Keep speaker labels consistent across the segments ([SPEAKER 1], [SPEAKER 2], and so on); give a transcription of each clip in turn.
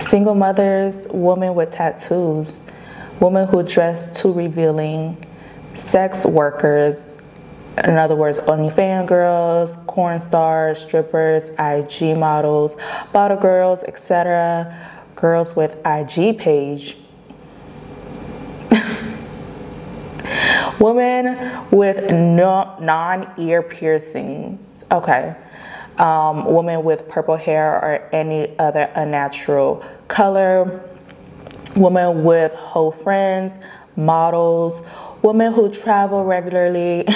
[SPEAKER 1] Single mothers, women with tattoos, women who dress too revealing, sex workers, in other words, OnlyFans girls, corn stars, strippers, IG models, bottle girls, etc., girls with IG page, women with no, non-ear piercings. Okay. Um, women with purple hair or any other unnatural color. Women with whole friends, models, women who travel regularly.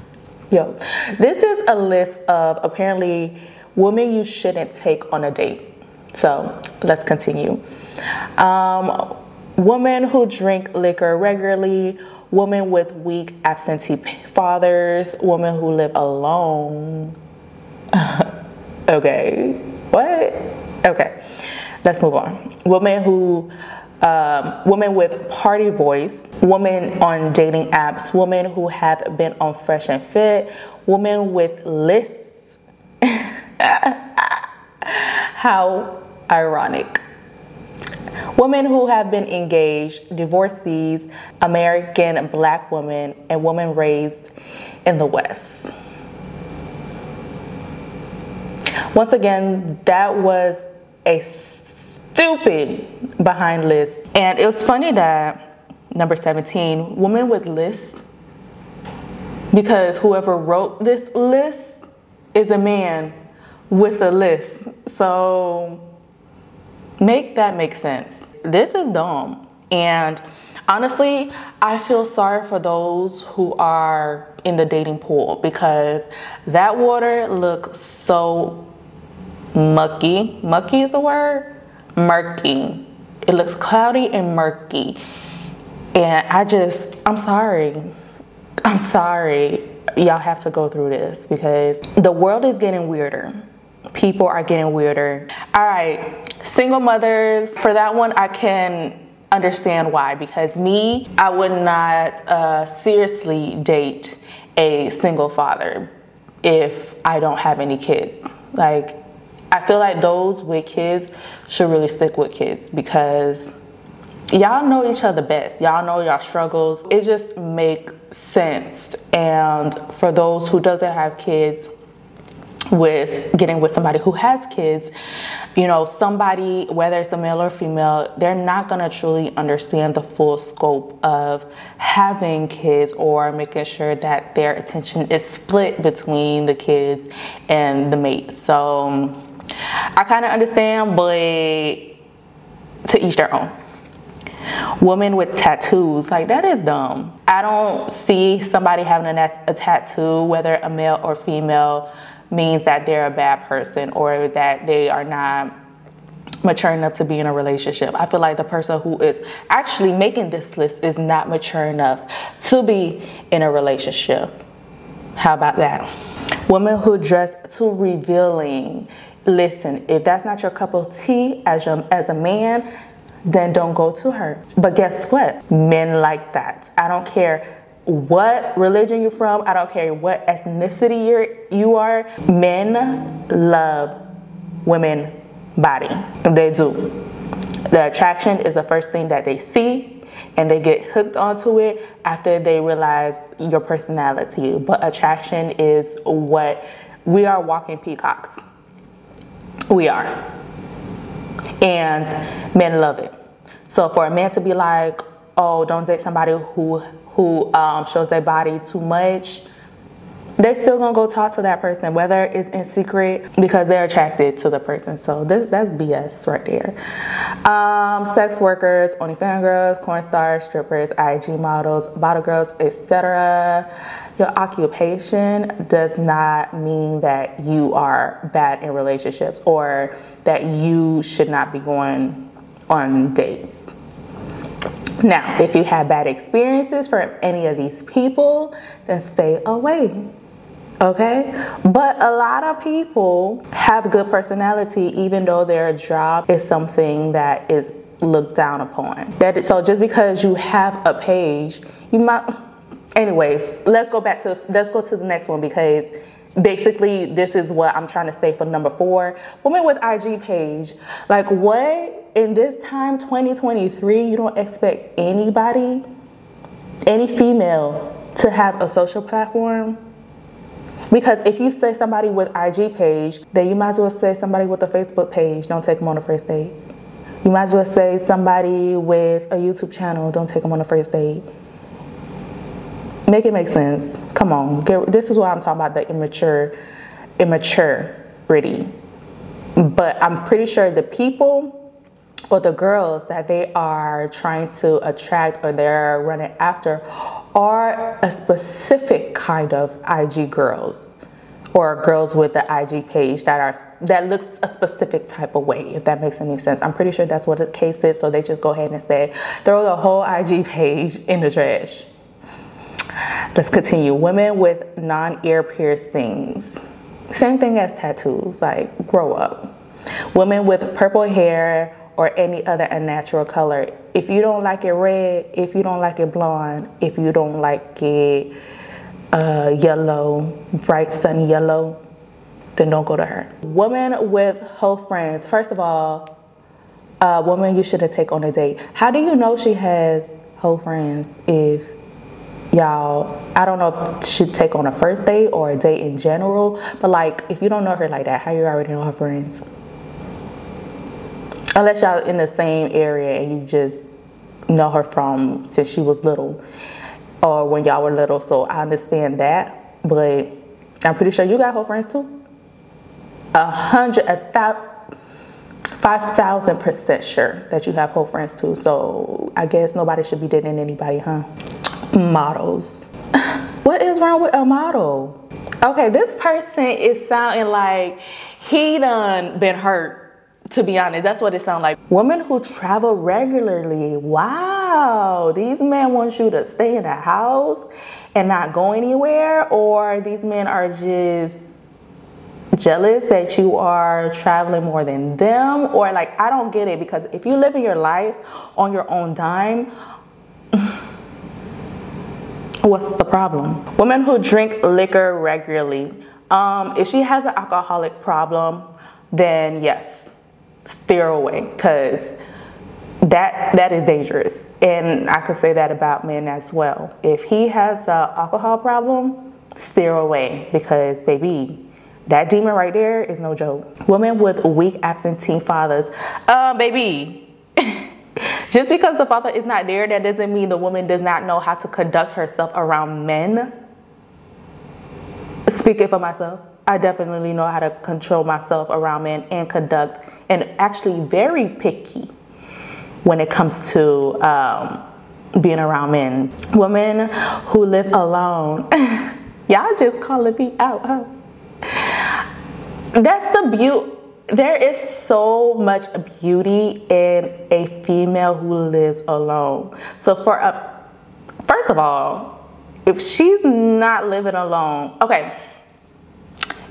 [SPEAKER 1] Yo, this is a list of apparently women you shouldn't take on a date. So let's continue. Um, women who drink liquor regularly, women with weak absentee fathers, women who live alone. okay, what? Okay, let's move on. Women who um, women with party voice, women on dating apps, women who have been on Fresh and Fit, women with lists. How ironic. Women who have been engaged, divorcees, American black women, and women raised in the West. Once again, that was a stupid behind list. And it was funny that number 17, women with lists, because whoever wrote this list is a man with a list. So make that make sense. This is dumb. And honestly, I feel sorry for those who are in the dating pool because that water looks so mucky. Mucky is the word? Murky. It looks cloudy and murky. And I just, I'm sorry. I'm sorry y'all have to go through this because the world is getting weirder people are getting weirder. All right, single mothers, for that one, I can understand why because me, I would not uh, seriously date a single father if I don't have any kids. Like, I feel like those with kids should really stick with kids because y'all know each other best. Y'all know y'all struggles. It just makes sense. And for those who doesn't have kids, with getting with somebody who has kids, you know, somebody, whether it's a male or female, they're not going to truly understand the full scope of having kids or making sure that their attention is split between the kids and the mate. So um, I kind of understand, but to each their own. Women with tattoos, like that is dumb. I don't see somebody having a, a tattoo, whether a male or female means that they're a bad person or that they are not mature enough to be in a relationship. I feel like the person who is actually making this list is not mature enough to be in a relationship. How about that? Women who dress too revealing. Listen, if that's not your cup of tea as, as a man, then don't go to her. But guess what? Men like that. I don't care what religion you're from, I don't care what ethnicity you're you are, men love women body. They do. The attraction is the first thing that they see and they get hooked onto it after they realize your personality. But attraction is what we are walking peacocks. We are. And men love it. So for a man to be like, oh, don't date somebody who who um, shows their body too much, they're still gonna go talk to that person, whether it's in secret because they're attracted to the person. So this, that's BS right there. Um, sex workers, OnlyFans girls, corn stars, strippers, IG models, bottle girls, etc. Your occupation does not mean that you are bad in relationships or that you should not be going on dates. Now, if you have bad experiences from any of these people, then stay away. Okay? But a lot of people have good personality even though their job is something that is looked down upon. That so just because you have a page, you might anyways, let's go back to let's go to the next one because basically this is what I'm trying to say for number 4. Women with IG page. Like what in this time, 2023, you don't expect anybody, any female, to have a social platform. Because if you say somebody with IG page, then you might as well say somebody with a Facebook page. Don't take them on a first date. You might as well say somebody with a YouTube channel. Don't take them on a first date. Make it make sense. Come on. Get, this is what I'm talking about. The immature, immature, immaturity. But I'm pretty sure the people or the girls that they are trying to attract or they're running after are a specific kind of IG girls or girls with the IG page that are that looks a specific type of way, if that makes any sense. I'm pretty sure that's what the case is, so they just go ahead and say, throw the whole IG page in the trash. Let's continue. Women with non-ear piercings. Same thing as tattoos, like grow up. Women with purple hair or any other unnatural color. If you don't like it red, if you don't like it blonde, if you don't like it uh, yellow, bright sunny yellow, then don't go to her. Woman with hoe friends. First of all, a woman you shouldn't take on a date. How do you know she has hoe friends if y'all i don't know if she take on a first date or a date in general but like if you don't know her like that how you already know her friends unless y'all in the same area and you just know her from since she was little or when y'all were little so i understand that but i'm pretty sure you got her friends too a hundred a thousand 5,000% sure that you have whole friends too. So I guess nobody should be dating anybody, huh? Models. What is wrong with a model? Okay, this person is sounding like he done been hurt, to be honest. That's what it sounds like. Women who travel regularly. Wow, these men want you to stay in the house and not go anywhere, or these men are just jealous that you are traveling more than them or like I don't get it because if you live in your life on your own dime What's the problem? Women who drink liquor regularly. Um, if she has an alcoholic problem, then yes, steer away because that that is dangerous. And I could say that about men as well. If he has an alcohol problem, steer away because baby, that demon right there is no joke. Women with weak absentee fathers. Uh, baby, just because the father is not there, that doesn't mean the woman does not know how to conduct herself around men. Speaking for myself, I definitely know how to control myself around men and conduct, and actually very picky when it comes to um, being around men. Women who live alone. Y'all just calling me out, huh? That's the beauty there is so much beauty in a female who lives alone. So for a first of all, if she's not living alone, okay,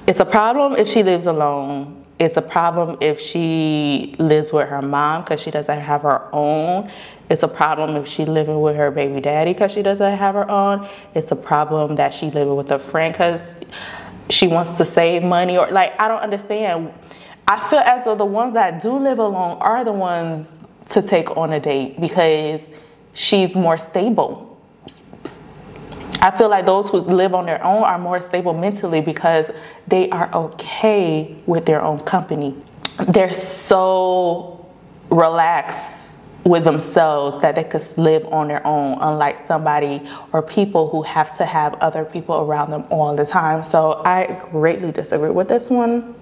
[SPEAKER 1] it's a problem if she lives alone. It's a problem if she lives with her mom because she doesn't have her own. It's a problem if she living with her baby daddy because she doesn't have her own. It's a problem that she living with a friend because she wants to save money or like I don't understand I feel as though the ones that do live alone are the ones to take on a date because she's more stable. I feel like those who live on their own are more stable mentally because they are okay with their own company. They're so relaxed with themselves that they could live on their own, unlike somebody or people who have to have other people around them all the time. So I greatly disagree with this one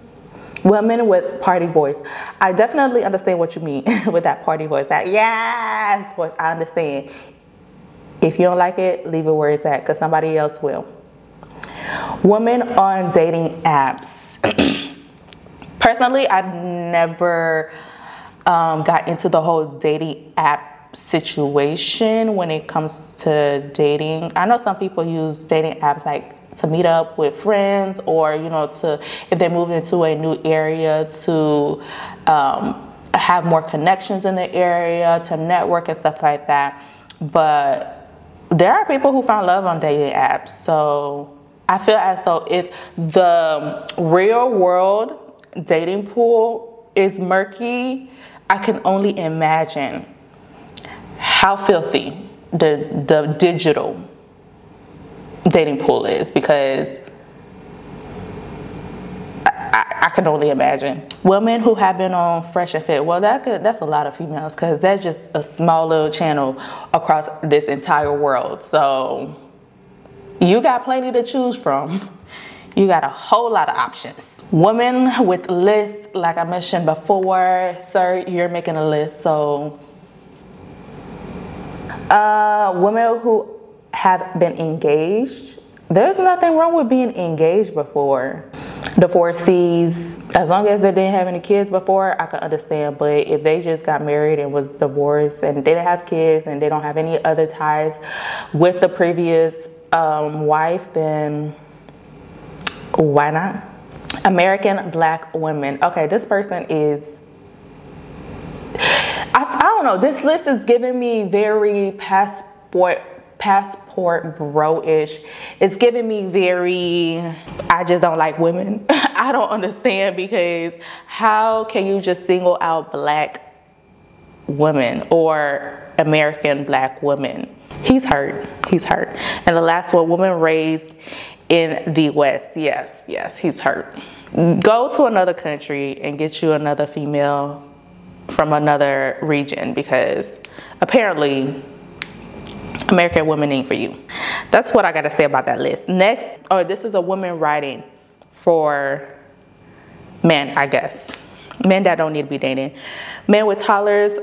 [SPEAKER 1] women with party voice. I definitely understand what you mean with that party voice. That yes voice. I understand. If you don't like it, leave it where it's at because somebody else will. Women on dating apps. Personally, I've never um, got into the whole dating app situation when it comes to dating. I know some people use dating apps like to meet up with friends or you know to if they move into a new area to um, have more connections in the area to network and stuff like that. But there are people who find love on dating apps. So i feel as though if the real world dating pool is murky I can only imagine how filthy the the digital dating pool is because I, I, can only imagine. Women who have been on Fresh and Fit, well, that could, that's a lot of females because that's just a small little channel across this entire world. So you got plenty to choose from. You got a whole lot of options. Women with lists, like I mentioned before, sir, you're making a list. So uh, women who have been engaged, there's nothing wrong with being engaged before. The four Divorcees, as long as they didn't have any kids before, I can understand. But if they just got married and was divorced and they didn't have kids and they don't have any other ties with the previous um, wife, then why not? American black women. Okay, this person is I, I don't know. This list is giving me very passport passport bro-ish. It's giving me very I just don't like women. I don't understand because how can you just single out black women or American black women? He's hurt. He's hurt. And the last one, woman raised in the West. Yes, yes, he's hurt. Go to another country and get you another female from another region because apparently American women ain't for you. That's what I got to say about that list. Next, or this is a woman writing for men, I guess. Men that don't need to be dating. Men with toddlers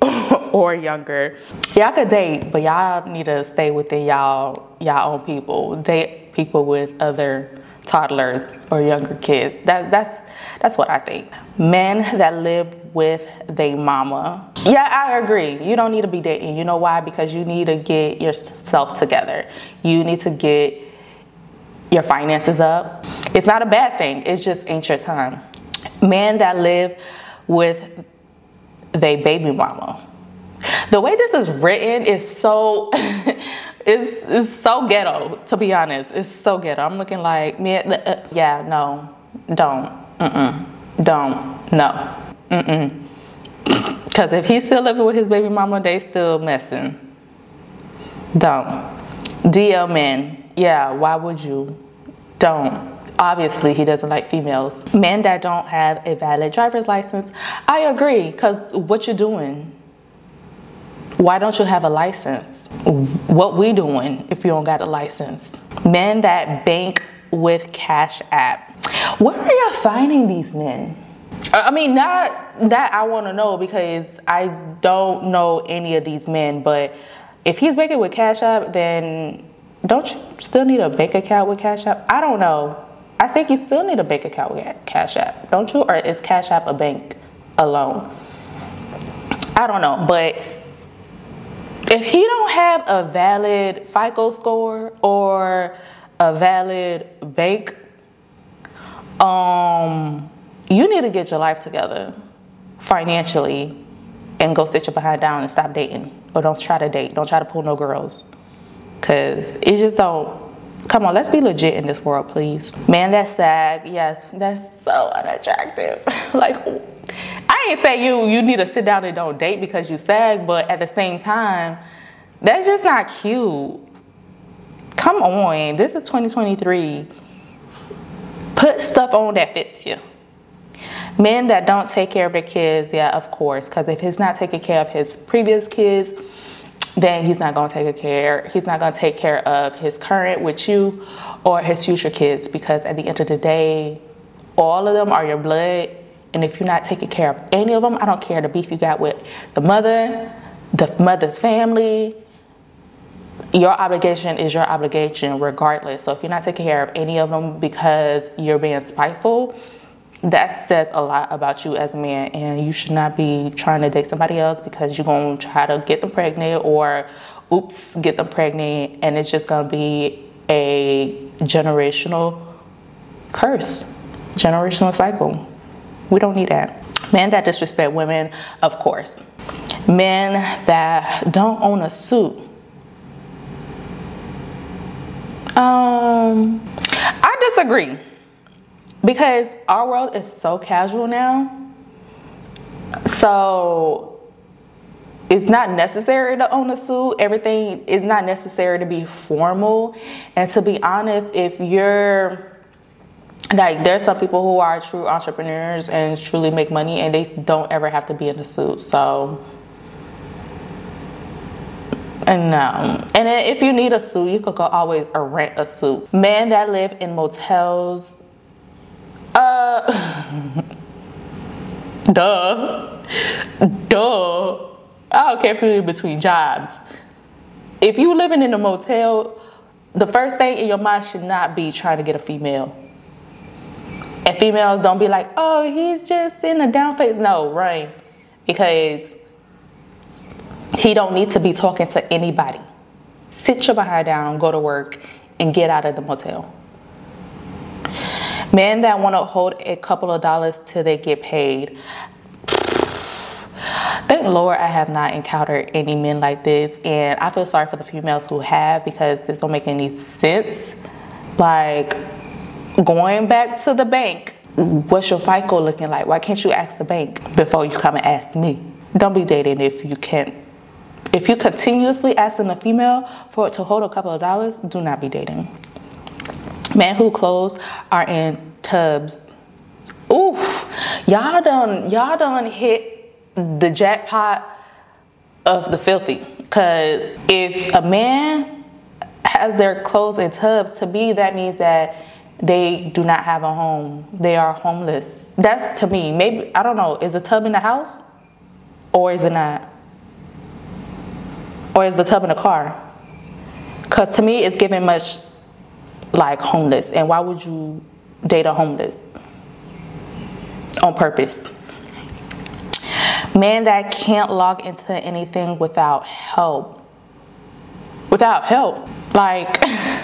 [SPEAKER 1] or younger. Y'all could date, but y'all need to stay within y'all y'all own people. Date people with other toddlers or younger kids. That that's that's what I think. Men that live with their mama. Yeah, I agree. You don't need to be dating. You know why? Because you need to get yourself together. You need to get your finances up. It's not a bad thing. It's just ain't your time. Men that live with their baby mama. The way this is written is so it's, it's so ghetto to be honest. It's so ghetto. I'm looking like me. Uh, yeah, no, don't, mm-mm, don't, no. Mm-mm. Because if he's still living with his baby mama, they still messing. Don't. DL men, yeah, why would you? Don't. Obviously, he doesn't like females. Men that don't have a valid driver's license, I agree, because what you doing? Why don't you have a license? What we doing if you don't got a license? Men that bank with Cash App. Where are y'all finding these men? I mean, not that I want to know because I don't know any of these men, but if he's banking with Cash App, then don't you still need a bank account with Cash App? I don't know. I think you still need a bank account with Cash App, don't you? Or is Cash App a bank alone? I don't know, but if he don't have a valid FICO score or a valid bank, um, you need to get your life together financially and go sit your behind down and stop dating. Or don't try to date. Don't try to pull no girls. Cause it just don't come on, let's be legit in this world, please. Man, that's sad. Yes, that's so unattractive. like I ain't say you you need to sit down and don't date because you sag, but at the same time, that's just not cute. Come on, this is 2023. Put stuff on that fits you. Men that don't take care of their kids, yeah, of course, because if he's not taking care of his previous kids, then he's not going to take care. He's not to take care of his current with you or his future kids because at the end of the day, all of them are your blood. And if you're not taking care of any of them, I don't care the beef you got with the mother, the mother's family. Your obligation is your obligation regardless. So if you're not taking care of any of them because you're being spiteful, that says a lot about you as a man. And you should not be trying to date somebody else because you're going to try to get them pregnant or oops get them pregnant. And it's just going to be a generational curse generational cycle. We don't need that. Men that disrespect women of course. Men that don't own a suit um i disagree because our world is so casual now So it's not necessary to own a suit. Everything is not necessary to be formal. And to be honest, if you're like there's some people who are true entrepreneurs and truly make money and they don't ever have to be in a suit. So and no. And then if you need a suit, you could go always rent a suit. Men that live in motels, uh duh. Duh. I don't care if you're between jobs. If you living in a motel, the first thing in your mind should not be trying to get a female. And females don't be like, oh, he's just in a down phase. No, right? Because he don't need to be talking to anybody. Sit your behind down, go to work, and get out of the motel. Men that want to hold a couple of dollars till they get paid. Thank Lord I have not encountered any men like this, and I feel sorry for the females who have because this don't make any sense. Like going back to the bank, what's your FICO looking like? Why can't you ask the bank before you come and ask me? Don't be dating if you can't. If you continuously asking a female for it to hold a couple of dollars, do not be dating. Men who clothes are in tubs. Oof, y'all done y'all done hit the jackpot of the filthy. Because if a man has their clothes in tubs, to me, that means that they do not have a home. They are homeless. That's to me. Maybe, I don't know, is a tub in the house? Or is it not? Or is the tub in the car? Because to me, it's giving much like homeless. And why would you date a homeless? On purpose. Man that can't log into anything without help. Without help. Like, like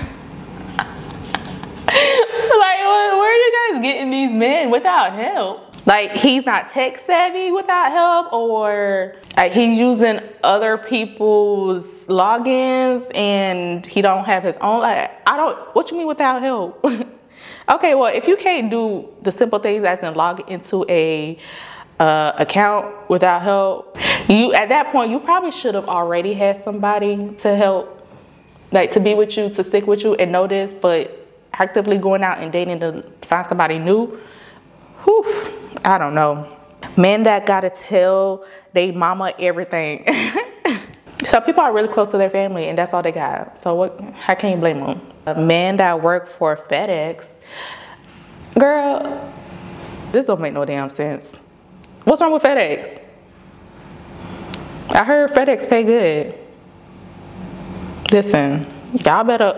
[SPEAKER 1] where are you guys getting these men without help? Like he's not tech savvy without help or like he's using other people's logins and he don't have his own like I don't what you mean without help? okay, well if you can't do the simple things as in log into a uh, account without help, you at that point you probably should have already had somebody to help, like to be with you, to stick with you, and know this. But actively going out and dating to find somebody new, whew, I don't know. Men that gotta tell they mama everything. Some people are really close to their family, and that's all they got. So what? How can you blame them? A man that work for FedEx, girl, this don't make no damn sense. What's wrong with FedEx? I heard FedEx pay good. Listen, y'all better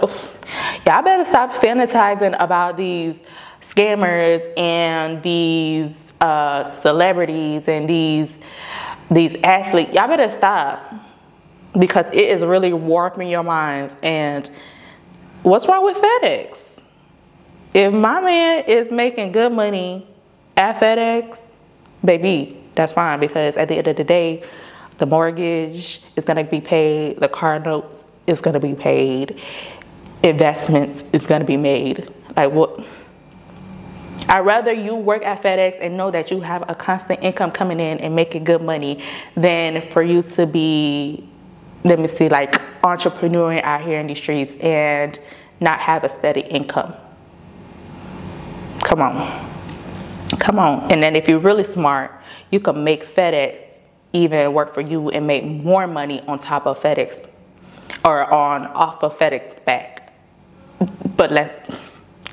[SPEAKER 1] y'all better stop fantasizing about these scammers and these uh, celebrities and these these athletes. Y'all better stop because it is really warping your minds. And what's wrong with FedEx? If my man is making good money at FedEx, baby, that's fine because at the end of the day, the mortgage is going to be paid, the car notes is going to be paid, investments is going to be made. Like what? I'd rather you work at FedEx and know that you have a constant income coming in and making good money than for you to be, let me see, like entrepreneuring out here in the streets and not have a steady income. Come on. Come on. And then if you're really smart, you can make FedEx even work for you and make more money on top of FedEx or on off of FedEx back. But let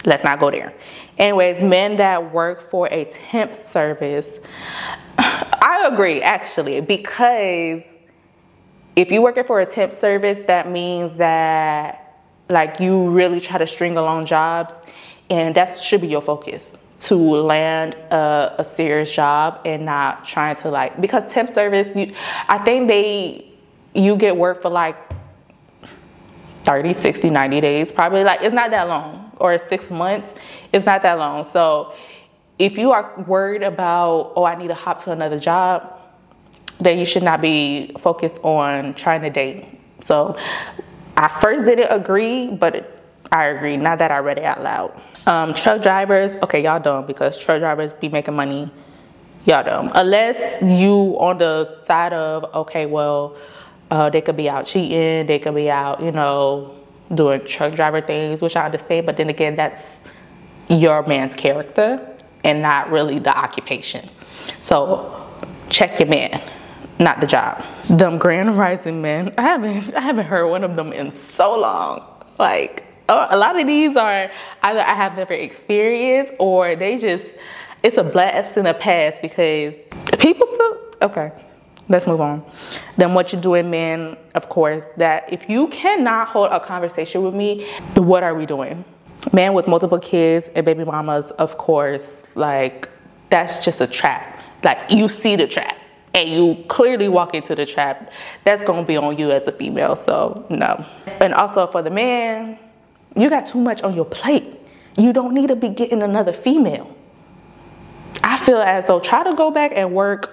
[SPEAKER 1] let's not go there. Anyways, men that work for a temp service, I agree actually because if you're working for a temp service, that means that like you really try to string along jobs and that should be your focus to land a, a, serious job and not trying to like because temp service you i think they you get work for like 30 60 90 days probably like it's not that long or six months it's not that long so if you are worried about oh i need to hop to another job then you should not be focused on trying to date so i first didn't agree but I agree. Not that I read it out loud. Um, truck drivers, okay, y'all don't because truck drivers be making money y'all dumb. Unless you on the side of okay, well, uh, they could be out cheating, they could be out, you know, doing truck driver things, which I understand. But then again, that's your man's character and not really the occupation. So check your man, not the job. Them grand rising men, I haven't I haven't heard one of them in so long. Like a lot of these are either I have never experienced or they just it's a blast in the past because people still okay let's move on. Then what you doing man of course that if you cannot hold a conversation with me what are we doing? Man with multiple kids and baby mamas of course like that's just a trap. Like you see the trap and you clearly walk into the trap. That's to be on you as a female so no. And also for the man you got too much on your plate. You don't need to be getting another female. I feel as though try to go back and work.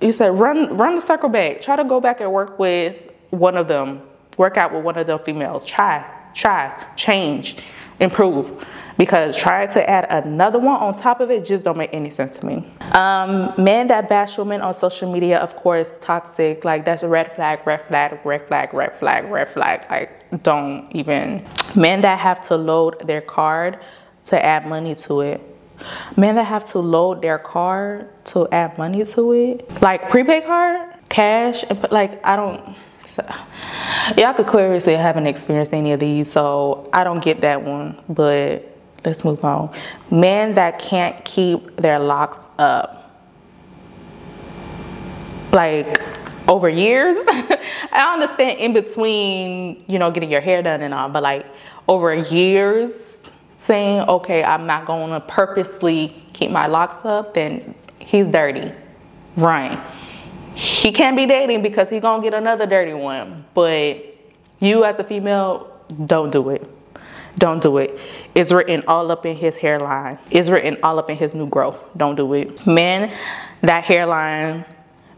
[SPEAKER 1] You said run run the circle back. Try to go back and work with one of them. Work out with one of the females. Try, try, change, improve. Because trying to add another one on top of it just don't make any sense to me. Um, men that bash women on social media, of course, toxic. Like that's a red flag, red flag, red flag, red flag, red flag. Like don't even. Men that have to load their card to add money to it men that have to load their card to add money to it, like prepaid card, cash, and like I don't. Y'all could clearly say I haven't experienced any of these, so I don't get that one. But let's move on. Men that can't keep their locks up, like over years. I understand in between, you know, getting your hair done and all, but like over years saying, okay, I'm not going to purposely keep my locks up, then he's dirty. Right. He can't be dating because he's going to get another dirty one. But you as a female, don't do it. Don't do it. It's written all up in his hairline. It's written all up in his new growth. Don't do it. Men, that hairline,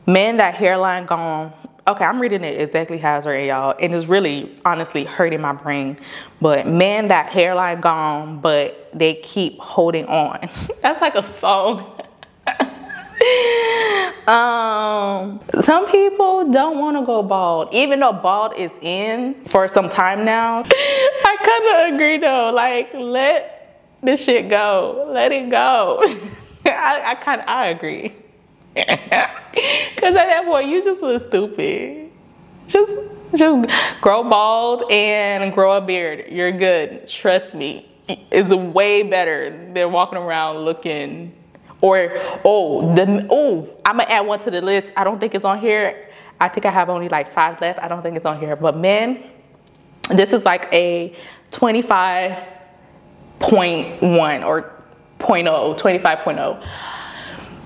[SPEAKER 1] men, that hairline gone okay, I'm reading it exactly how it's written, y'all, and it's really honestly hurting my brain. But man, that hairline gone, but they keep holding on. That's like a song. um, some people don't want to go bald, even though bald is in for some time now. I kind of agree though. Like, let this shit go. Let it go. I, I kind of I agree. Cause at that point you just look stupid. Just just grow bald and grow a beard. You're good. Trust me. It's way better than walking around looking or oh the oh I'm gonna add one to the list. I don't think it's on here. I think I have only like five left. I don't think it's on here. But men, this is like a 25.1 or 0.0, 25.0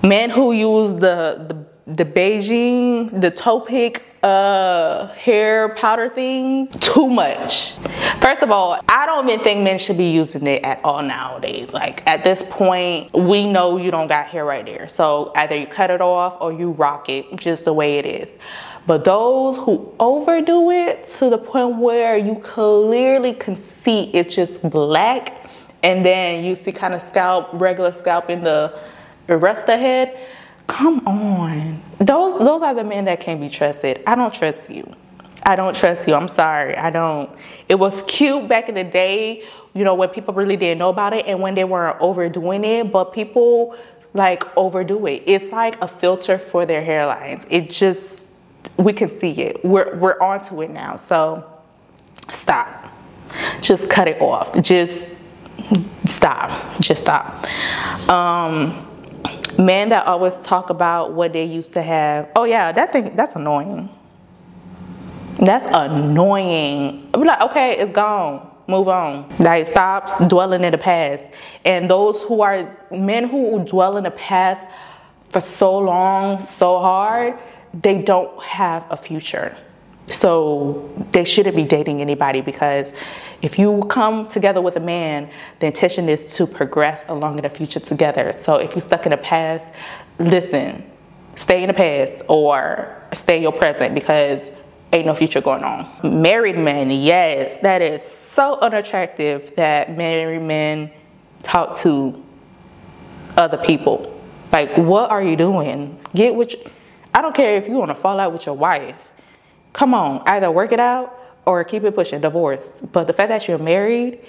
[SPEAKER 1] men who use the the, the Beijing, the Toppik uh, hair powder things too much. First of all, I don't even think men should be using it at all nowadays. Like at this point, we know you don't got hair right there. So either you cut it off or you rock it just the way it is. But those who overdo it to the point where you clearly can see it's just black and then you see kind of scalp, regular scalp in the rest the head. Come on. Those those are the men that can be trusted. I don't trust you. I don't trust you. I'm sorry. I don't. It was cute back in the day, you know, when people really didn't know about it and when they weren't overdoing it, but people like overdo it. It's like a filter for their hairlines. It just we can see it. We're we're onto it now. So stop. Just cut it off. Just stop. Just stop. Um men that always talk about what they used to have. Oh yeah, that thing that's annoying. That's annoying. I'm like, okay, it's gone. Move on. Like stop dwelling in the past. And those who are men who dwell in the past for so long, so hard, they don't have a future. So they shouldn't be dating anybody because if you come together with a man, the intention is to progress along in the future together. So if you're stuck in the past, listen, stay in the past or stay in your present because ain't no future going on. Married men, yes, that is so unattractive that married men talk to other people Like, what are you doing? Get what I don't care if you want to fall out with your wife. Come on, either work it out or keep it pushing, divorce. But the fact that you're married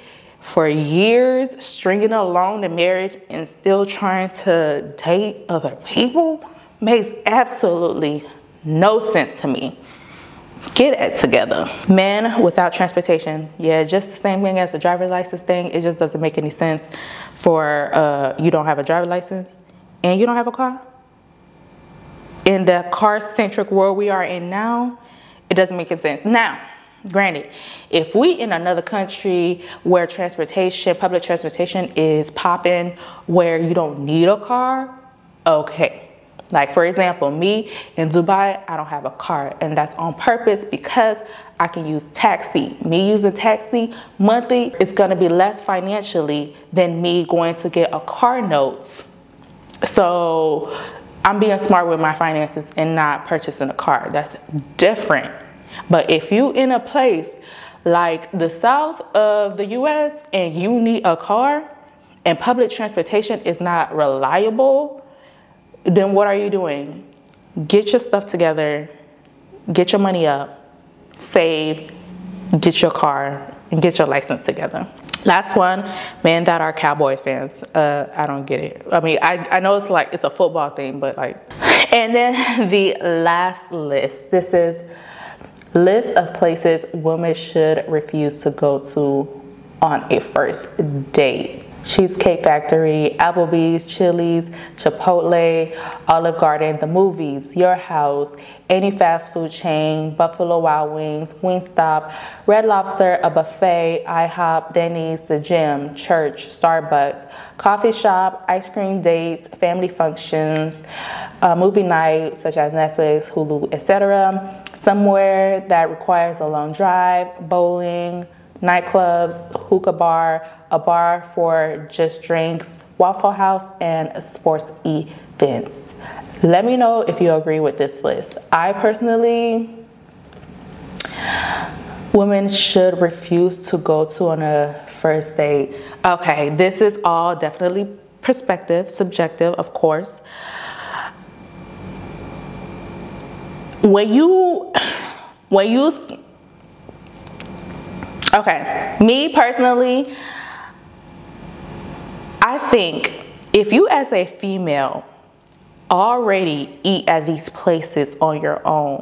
[SPEAKER 1] for years, stringing along the marriage and still trying to date other people makes absolutely no sense to me. Get it together. Men without transportation. Yeah, just the same thing as the driver's license thing. It just doesn't make any sense for uh, you don't have a driver's license and you don't have a car. In the car-centric world we are in now, it doesn't make any sense. Now, granted, if we in another country where transportation, public transportation is popping, where you don't need a car, okay. Like for example, me in Dubai, I don't have a car and that's on purpose because I can use taxi. Me using taxi monthly is gonna be less financially than me going to get a car note. So I'm being smart with my finances and not purchasing a car. That's different. But if you in a place like the south of the US and you need a car and public transportation is not reliable, then what are you doing? Get your stuff together, get your money up, save, get your car, and get your license together. Last one, men that are cowboy fans. Uh, I don't get it. I mean, I, I know it's like it's a football thing, but like. And then the last list. This is list of places women should refuse to go to on a first date. Cheesecake Factory, Applebee's, Chili's, Chipotle, Olive Garden, the movies, your house, any fast food chain, Buffalo Wild Wings, Wingstop, Red Lobster, a buffet, IHOP, Denny's, the gym, church, Starbucks, coffee shop, ice cream dates, family functions, uh, movie night such as Netflix, Hulu, etc. Somewhere that requires a long drive, bowling, nightclubs, hookah bar, a bar for just drinks, Waffle House, and sports events. Let me know if you agree with this list. I personally, women should refuse to go to on a first date. Okay, this is all definitely perspective, subjective, of course. When you, when you Okay, me personally, I think if you as a female already eat at these places on your own,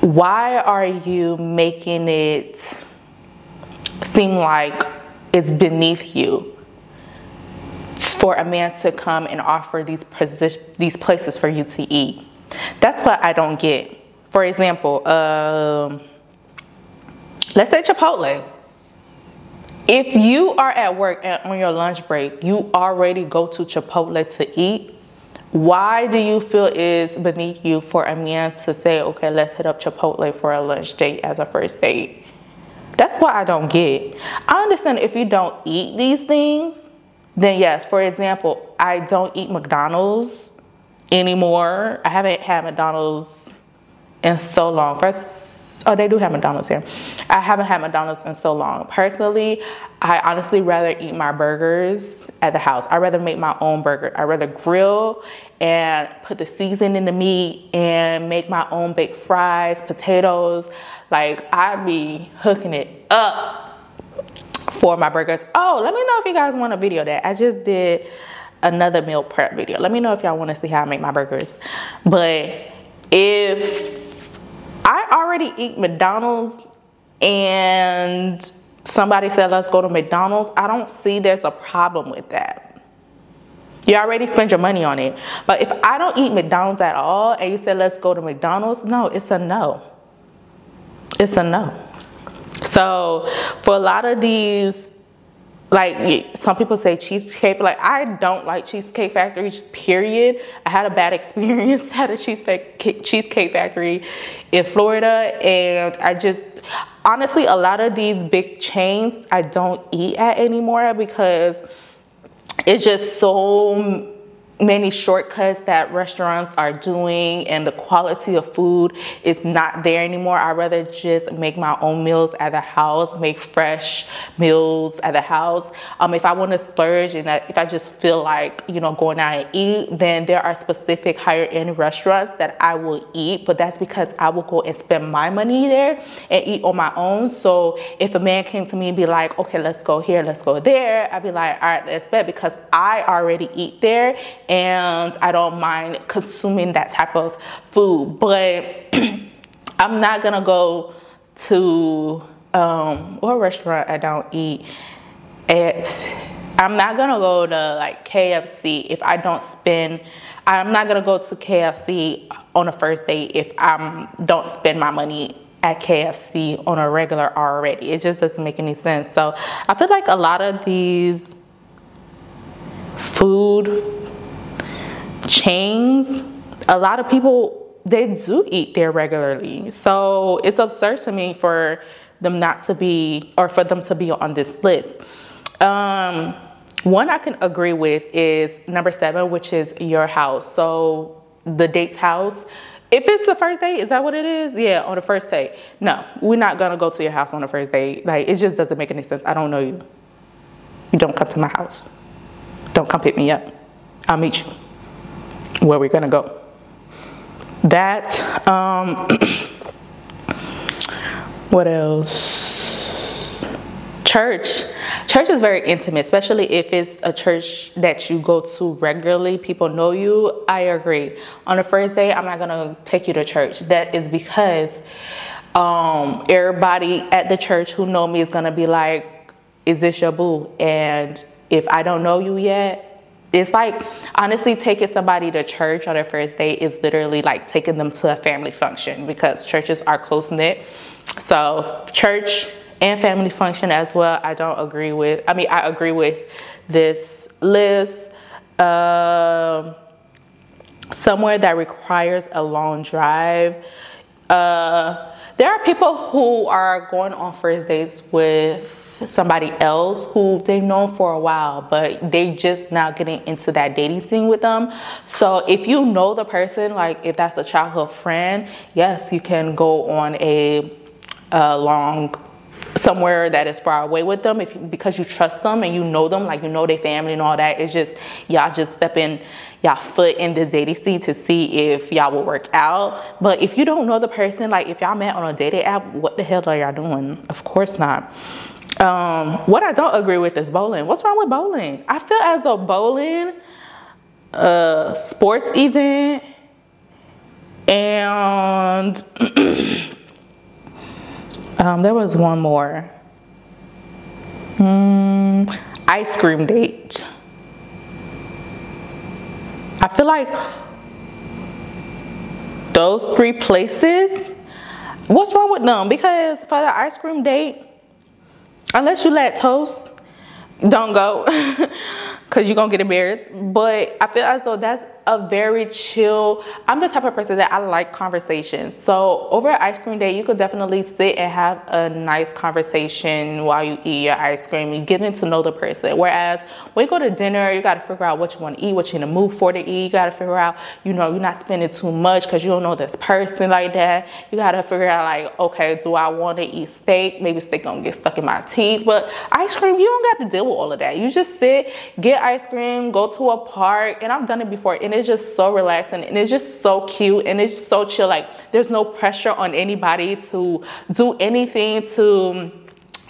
[SPEAKER 1] why are you making it seem like it's beneath you for a man to come and offer these these places for you to eat? That's what I don't get. For example, um, Let's say Chipotle. If you are at work and on your lunch break, you already go to Chipotle to eat. Why do you feel is beneath you for a man to say, okay, let's hit up Chipotle for a lunch date as a first date? That's what I don't get. I understand if you don't eat these things, then yes, for example, I don't eat McDonald's anymore. I haven't had McDonald's in so long. First, Oh, they do have McDonald's here. I haven't had McDonald's in so long. Personally, I honestly rather eat my burgers at the house. I'd rather make my own burger. I'd rather grill and put the seasoning in the meat and make my own baked fries, potatoes. Like, I'd be hooking it up for my burgers. Oh, let me know if you guys want a video that. I just did another meal prep video. Let me know if y'all want to see how I make my burgers. But if I already eat McDonald's and somebody said let's go to McDonald's, I don't see there's a problem with that. You already spent your money on it. But if I don't eat McDonald's at all and you said let's go to McDonald's, no, it's a no. It's a no. So for a lot of these like some people say cheesecake like i don't like cheesecake factory period. I had a bad experience at a cheesecake cheesecake factory in florida and i just honestly a lot of these big chains i don't eat at anymore because it's just so many shortcuts that restaurants are doing and the quality of food is not there anymore. I'd rather just make my own meals at the house, make fresh meals at the house. Um, if I want to splurge and if I just feel like, you know, going out and eat, then there are specific higher end restaurants that I will eat, but that's because I will go and spend my money there and eat on my own. So if a man came to me and be like, okay, let's go here, let's go there, I'd be like, all right, let's bet because I already eat there and I don't mind consuming that type of food. But I'm not gonna go to um, or restaurant I don't eat at. I'm not gonna go to like KFC if I don't spend. I'm not gonna go to KFC on a first date if I don't spend my money at KFC on a regular already. It just doesn't make any sense. So I feel like a lot of these food chains, a lot of people, they do eat there regularly. So it's absurd to me for them not to be, or for them to be on this list. Um, one I can agree with is number seven, which is your house. So the date's house. If it's the first date, is that what it is? Yeah, on the first date. No, we're not gonna go to your house on the first date. Like it just doesn't make any sense. I don't know you. You don't come to my house. Don't come pick me up. I'll meet you where we're gonna go. That, um, what else? Church. Church is very intimate, especially if it's a church that you go to regularly. People know you. I agree. On the first day, I'm not gonna take you to church. That is because um, everybody at the church who know me is gonna be like, "Is this your boo?" And if I don't know you yet, it's like honestly taking somebody to church on their first date is literally like taking them to a family function because churches are close knit. So church and family function as well. I don't agree with. I mean, I agree with this list. Uh, somewhere that requires a long drive. Uh, there are people who are going on first dates with somebody else who they've known for a while, but they just now getting into that dating scene with them. So if you know the person, like if that's a childhood friend, yes, you can go on a, a long somewhere that is far away with them if because you trust them and you know them like you know their family and all that. It's just y'all just stepping y'all foot in the dating scene to see if y'all will work out. But if you don't know the person like if y'all met on a dating app what the hell are y'all doing? Of course not um, what I don't agree with is bowling. What's wrong with bowling? I feel as though bowling, a sports event, and um, there was one more. Mm, ice cream date. I feel like those three places, what's wrong with them? Because for the ice cream date, unless you lactose, don't go because you're gonna get embarrassed. But I feel as though that's a very chill. I'm the type of person that I like conversation. So over ice cream day, you could definitely sit and have a nice conversation while you eat your ice cream and getting to know the person. Whereas when you go to dinner, you gotta figure out what you wanna eat, what you're in the mood for to eat. You gotta figure out, you know, you're not spending too much because you don't know this person like that. You gotta figure out like, okay, do I wanna eat steak? Maybe steak gonna get stuck in my teeth. But ice cream, you don't got to deal with all of that. You just sit, get ice cream, go to a park, and I've done it before. And it's just so relaxing and it's just so cute and it's so chill. Like there's no pressure on anybody to do anything to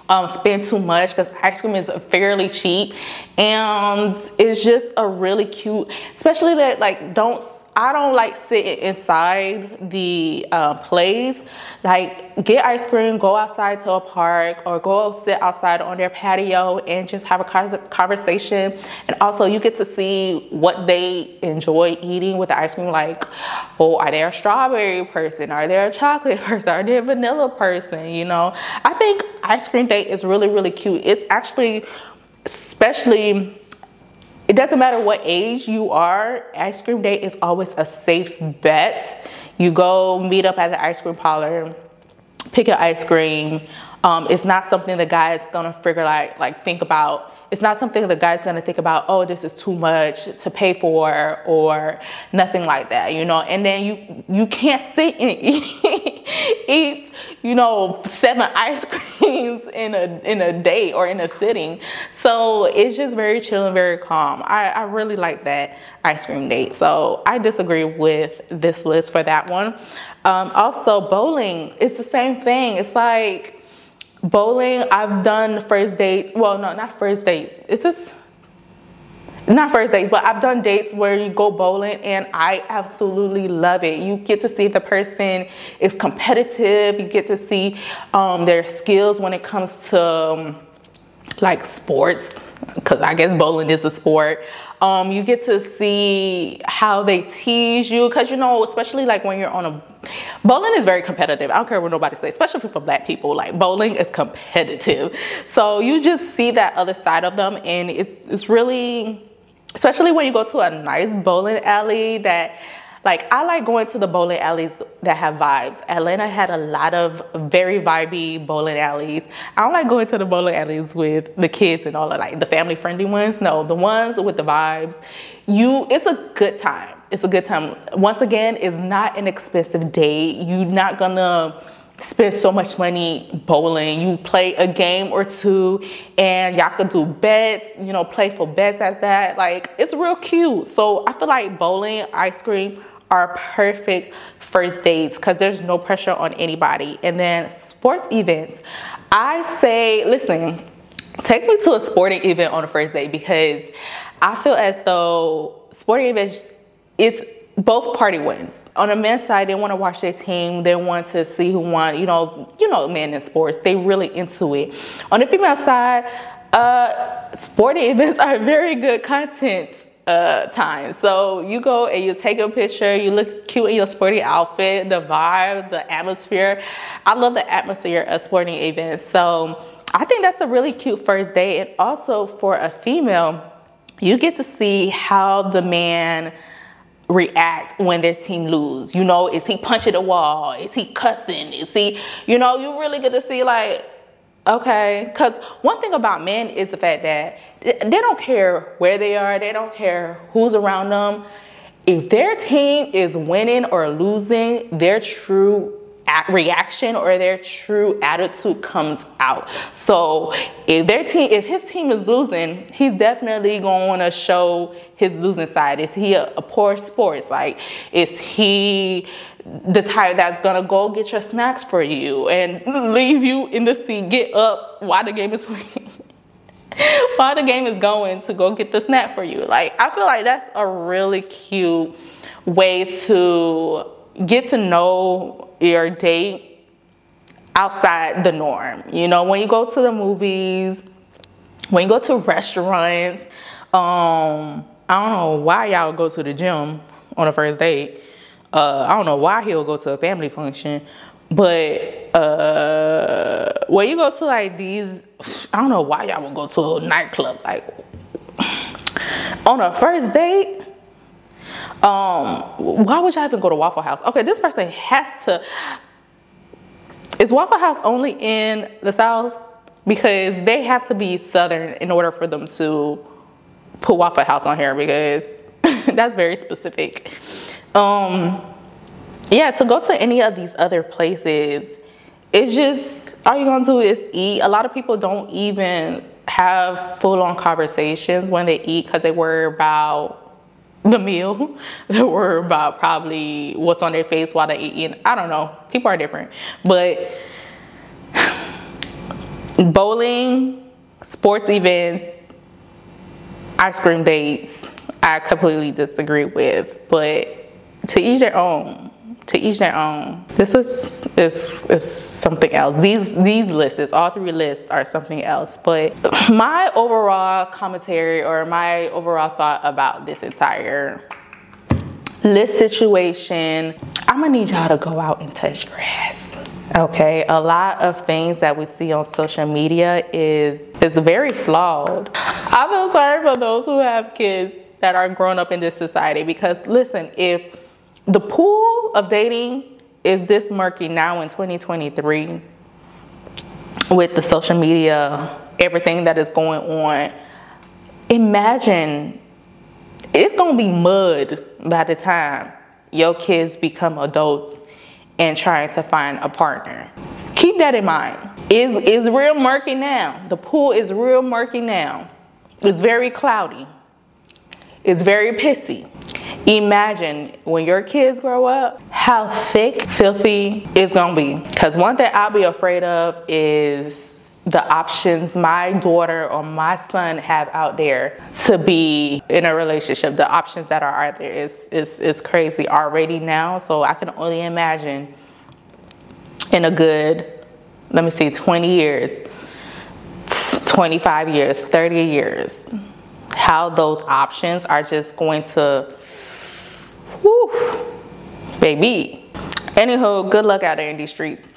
[SPEAKER 1] um, spend too much because ice cream is fairly cheap and it's just a really cute, especially that like don't I don't like sitting inside the uh, place. Like get ice cream, go outside to a park or go sit outside on their patio and just have a conversation. And also you get to see what they enjoy eating with the ice cream. Like, oh, are they a strawberry person? Are they a chocolate person? Are they a vanilla person? You know, I think ice cream date is really, really cute. It's actually, especially it doesn't matter what age you are, ice cream date is always a safe bet. You go meet up at the ice cream parlor, pick your ice cream. Um, it's not something the guy is gonna figure like like think about it's not something the guy's gonna think about, oh, this is too much to pay for or nothing like that, you know. And then you you can't sit and eat, eat you know, seven ice creams in a in a day or in a sitting. So it's just very chill and very calm. I, I really like that ice cream date. So I disagree with this list for that one. Um, also, bowling, it's the same thing. It's like bowling i've done first dates well no not first dates. It's just not first dates but i've done dates where you go bowling and i absolutely love it. You get to see the person is competitive you get to see um, their skills when it comes to um, like sports because i guess bowling is a sport. Um, you get to see how they tease you because you know especially like when you're on a bowling is very competitive i don't care what nobody says especially for black people like bowling is competitive so you just see that other side of them and it's it's really especially when you go to a nice bowling alley that like I like going to the bowling alleys that have vibes. Atlanta had a lot of very vibey bowling alleys. I don't like going to the bowling alleys with the kids and all of like the family friendly ones. No, the ones with the vibes. You, it's a good time. It's a good time. Once again, it's not an expensive date. You're not gonna spend so much money bowling. You play a game or two and y'all can do bets, you know, play for bets as that. Like it's real cute. So I feel like bowling, ice cream are perfect first dates because there's no pressure on anybody. And then sports events, I say, listen, take me to a sporting event on the first date because I feel as though sporting events it's both party wins. On the men's side, they want to watch their team. They want to see who won. You know, you know, men in sports, they really into it. On the female side, uh, sporting events are very good content uh, time. So you go and you take a picture, you look cute in your sporty outfit, the vibe, the atmosphere. I love the atmosphere of sporting events. So I think that's a really cute first date. And also for a female, you get to see how the man react when their team lose. You know, is he punching the wall? Is he cussing? Is he, you know, you really get to see like, okay, because one thing about men is the fact that they don't care where they are, they don't care who's around them. If their team is winning or losing, their true reaction or their true attitude comes out. So if their team, if his team is losing, he's definitely going to show his losing side. Is he a, a poor sports? Like, is he the type that's gonna go get your snacks for you and leave you in the seat, get up while the game is while the game is going to go get the snack for you. Like, I feel like that's a really cute way to get to know your date outside the norm. You know, when you go to the movies, when you go to restaurants, um, I don't know why y'all go to the gym on a first date. Uh, I don't know why he'll go to a family function, but uh, when you go to like these, I don't know why y'all would go to a nightclub. Like on a first date, um, why would y'all even go to Waffle House? Okay, this person has to. Is Waffle House only in the South? Because they have to be Southern in order for them to put Waffle House on here because that's very specific. Um, yeah, to go to any of these other places, it's just all you're gonna do is eat. A lot of people don't even have full on conversations when they eat because they worry about the meal. They worry about probably what's on their face while they're eating. I don't know. People are different. But bowling, sports events, ice cream dates, I completely disagree with. But to each their own to each their own. This is is is something else. These these lists, all three lists are something else. But my overall commentary or my overall thought about this entire list situation, I'm gonna need y'all to go out and touch grass. Okay, a lot of things that we see on social media is is very flawed. I feel sorry for those who have kids that are growing up in this society because listen, if the pool of dating is this murky now in 2023 with the social media, everything that is going on. imagine it's gonna be mud by the time your kids become adults and trying to find a partner. Keep that in mind. Is is real murky now. The pool is real murky now. It's very cloudy. It's very pissy. Imagine when your kids grow up, how thick, filthy it's gonna be. Because one thing I'll be afraid of is the options my daughter or my son have out there to be in a relationship. The options that are out there is, is, is crazy already now. So I can only imagine in a good, let me see, 20 years, 25 years, 30 years, how those options are just going to, whew, baby. Anywho, good luck out there in these streets.